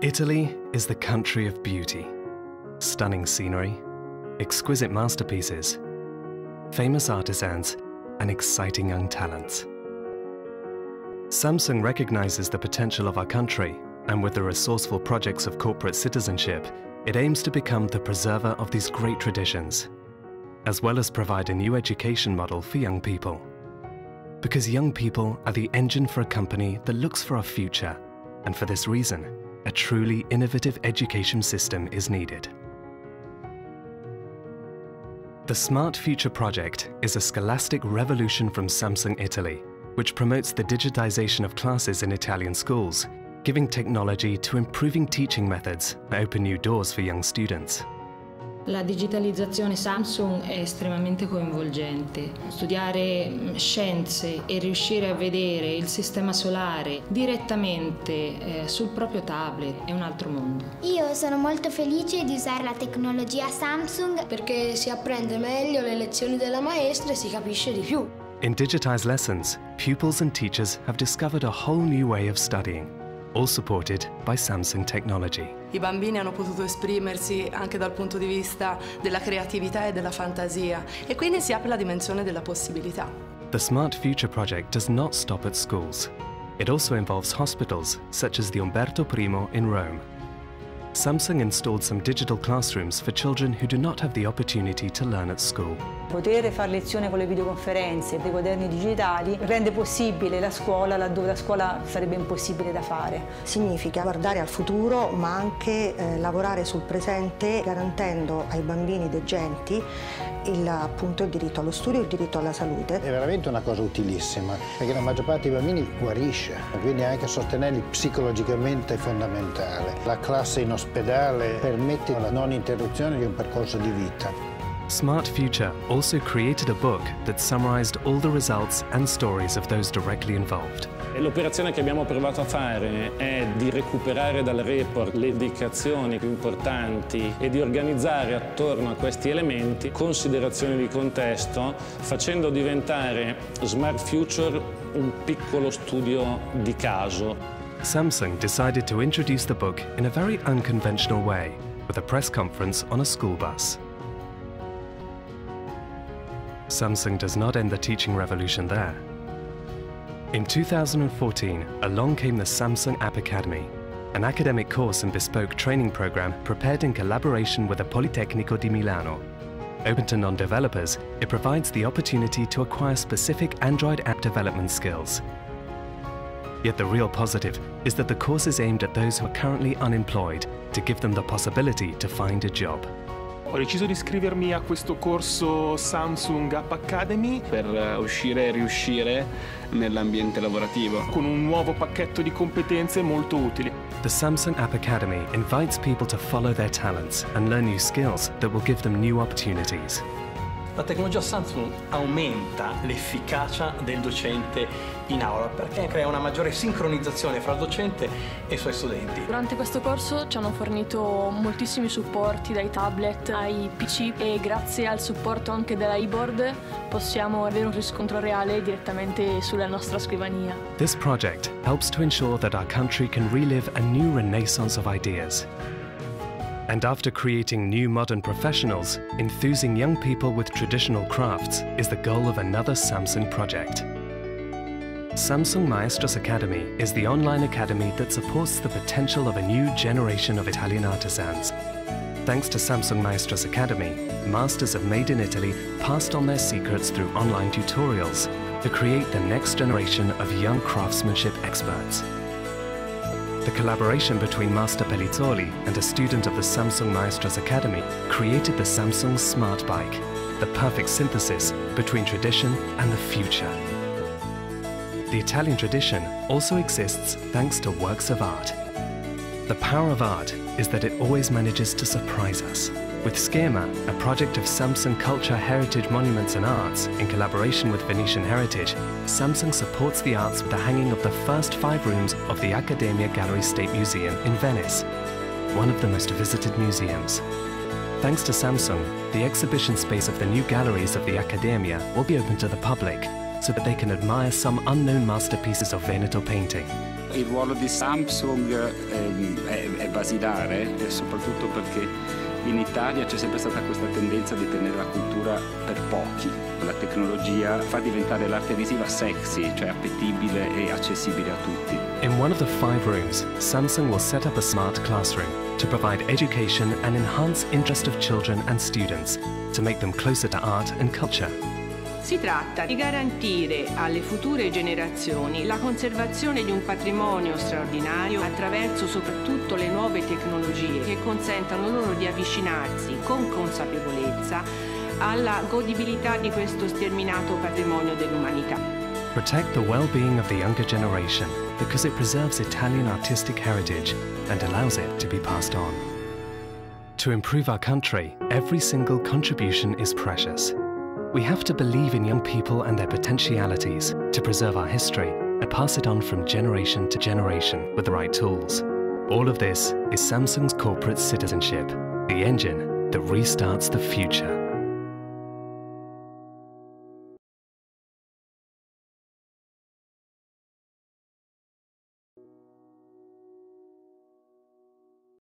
Italy is the country of beauty. Stunning scenery, exquisite masterpieces, famous artisans, and exciting young talents. Samsung recognizes the potential of our country, and with the resourceful projects of corporate citizenship, it aims to become the preserver of these great traditions, as well as provide a new education model for young people. Because young people are the engine for a company that looks for a future, and for this reason, a truly innovative education system is needed. The Smart Future project is a scholastic revolution from Samsung Italy, which promotes the digitization of classes in Italian schools, giving technology to improving teaching methods and open new doors for young students. La digitalizzazione Samsung è estremamente coinvolgente. Studiare mm, scienze e riuscire a vedere il sistema solare direttamente eh, sul proprio tablet è un altro mondo. Io sono molto felice di usare la tecnologia Samsung perché si apprende meglio le lezioni della maestra e si capisce di più. In digitized lessons, pupils and teachers have discovered a whole new way of studying. All supported by Samsung Technology. I bambini hanno potuto esprimersi anche dal punto di vista della creatività e della fantasia e quindi si apre la dimensione della possibilità. The Smart Future project does not stop at schools. It also involves hospitals, such as the Umberto I in Rome, Samsung installed some digital classrooms for children who do not have the opportunity to learn at school. Poter fare lezione con le videoconferenze e dei quaderni digitali rende possibile la scuola laddove la scuola sarebbe impossibile da fare. Significa guardare al futuro ma anche eh, lavorare sul presente garantendo ai bambini degenti il, appunto, il diritto allo studio e il diritto alla salute. È veramente una cosa utilissima perché la maggior parte dei bambini guarisce, quindi anche sostenerli psicologicamente è fondamentale. La classe in ospedale permette la non interruzione di un percorso di vita. Smart Future also created a book that summarized all the results and stories of those directly involved. L'operazione che abbiamo provato a fare è di recuperare dal report le indicazioni più importanti e di organizzare attorno a questi elementi considerazioni di contesto, facendo diventare Smart Future un piccolo studio di caso. Samsung decided to introduce the book in a very unconventional way, with a press conference on a school bus. Samsung does not end the teaching revolution there. In 2014, along came the Samsung App Academy, an academic course and bespoke training program prepared in collaboration with the Politecnico di Milano. Open to non-developers, it provides the opportunity to acquire specific Android app development skills. Yet the real positive is that the course is aimed at those who are currently unemployed to give them the possibility to find a job. Ho deciso di iscrivermi a questo corso Samsung App Academy per eh, uscire e riuscire nell'ambiente lavorativo, con un nuovo pacchetto di competenze molto utili. The Samsung App Academy invites people to follow their talents and learn new skills that will give them new opportunities. La tecnologia Samsung aumenta l'efficacia del docente in aula perché crea una maggiore sincronizzazione fra il docente e i suoi studenti. Durante questo corso ci hanno fornito moltissimi supporti dai tablet ai PC e grazie al supporto anche della e-board possiamo avere un riscontro reale direttamente sulla nostra scrivania. This project helps to ensure that our country can relive a new renaissance of ideas. And after creating new modern professionals, enthusing young people with traditional crafts is the goal of another Samsung project. Samsung Maestros Academy is the online academy that supports the potential of a new generation of Italian artisans. Thanks to Samsung Maestros Academy, masters of Made in Italy passed on their secrets through online tutorials to create the next generation of young craftsmanship experts. The collaboration between Master Pelizzoli and a student of the Samsung Maestros Academy created the Samsung Smart Bike, the perfect synthesis between tradition and the future. The Italian tradition also exists thanks to works of art. The power of art is that it always manages to surprise us. With Schema, a project of Samsung Culture Heritage Monuments and Arts in collaboration with Venetian Heritage, Samsung supports the arts with the hanging of the first five rooms of the Accademia Gallery State Museum in Venice, one of the most visited museums. Thanks to Samsung, the exhibition space of the new galleries of the Accademia will be open to the public so that they can admire some unknown masterpieces of Veneto painting. Il ruolo di Samsung eh, ehm, è, è basilare, soprattutto perché in Italia c'è sempre stata questa tendenza di tenere la cultura per pochi. La tecnologia fa diventare l'arte visiva sexy, cioè appetibile e accessibile a tutti. In one of the five rooms, Samsung will set up a smart classroom to provide education and enhance interest of children and students to make them closer to art and culture. Si tratta di garantire alle future generazioni la conservazione di un patrimonio straordinario attraverso soprattutto le nuove tecnologie che consentano loro di avvicinarsi con consapevolezza alla godibilità di questo sterminato patrimonio dell'umanità. Protect the well-being of the younger generation because it preserves Italian artistic heritage and allows it to be passed on. To improve our country, every single contribution is precious. We have to believe in young people and their potentialities to preserve our history and pass it on from generation to generation with the right tools. All of this is Samsung's corporate citizenship, the engine that restarts the future.